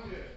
around you.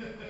Yeah.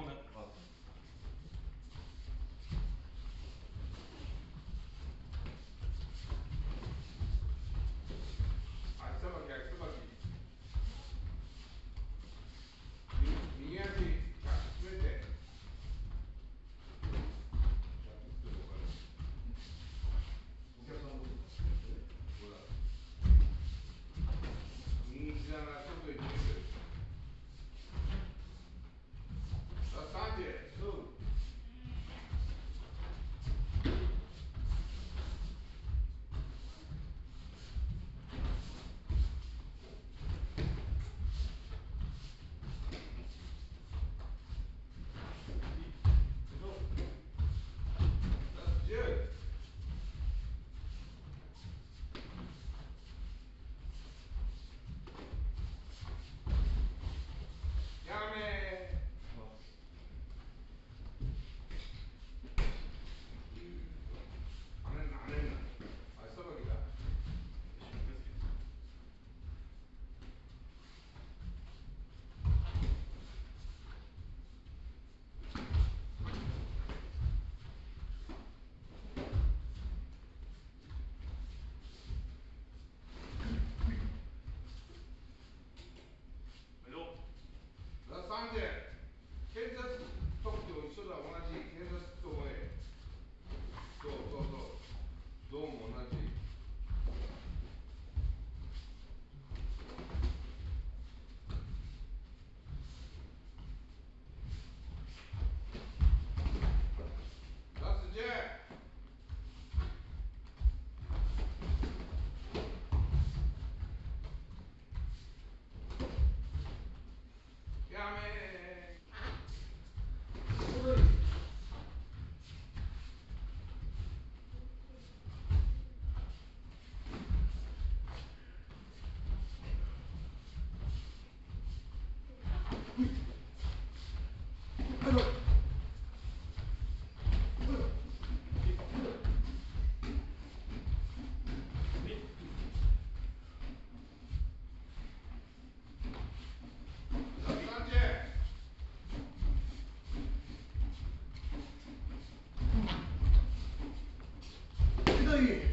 Hallelujah